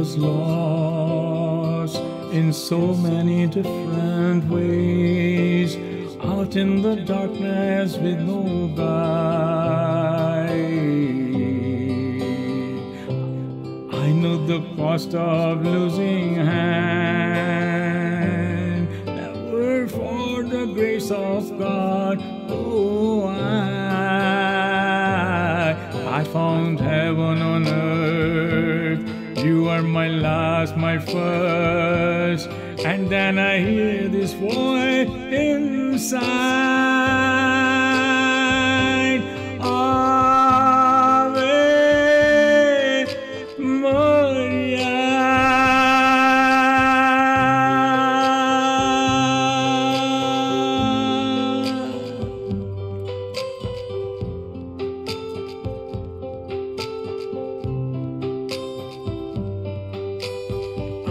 was lost in so many different ways, out in the darkness with no guide. I know the cost of losing hand. Never for the grace of God. Oh, I, I found heaven on earth. You are my last, my first. And then I hear this voice inside.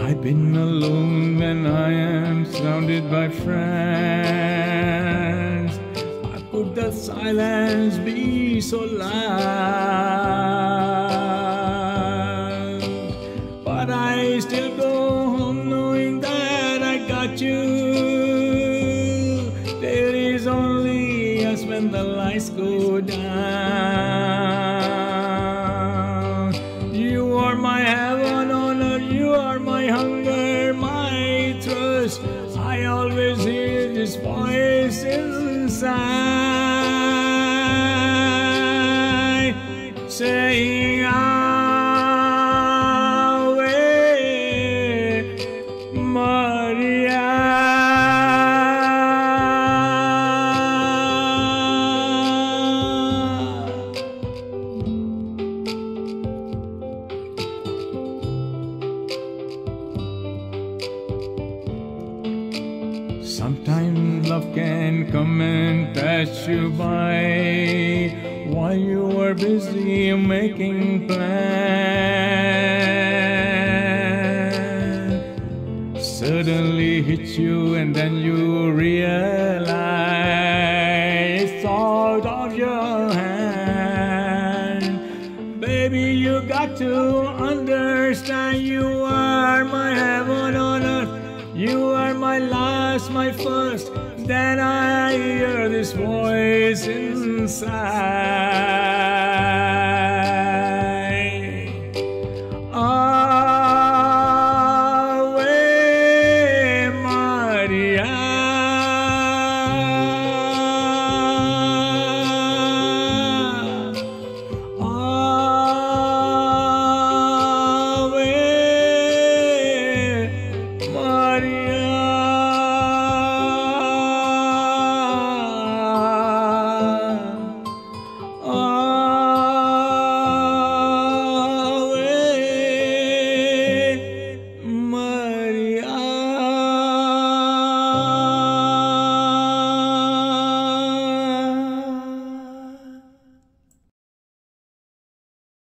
I've been alone when I am surrounded by friends. How could the silence be so loud? But I still go home knowing that I got you. There is only us when the lights go down. Hunger, my trust. I always hear this voice inside Sometimes love can come and pass you by while you are busy making plans. Suddenly hit you and then you realize it's out of your hand. Baby, you got to understand you are my heaven on earth. You are my last, my first. Then I hear this voice inside.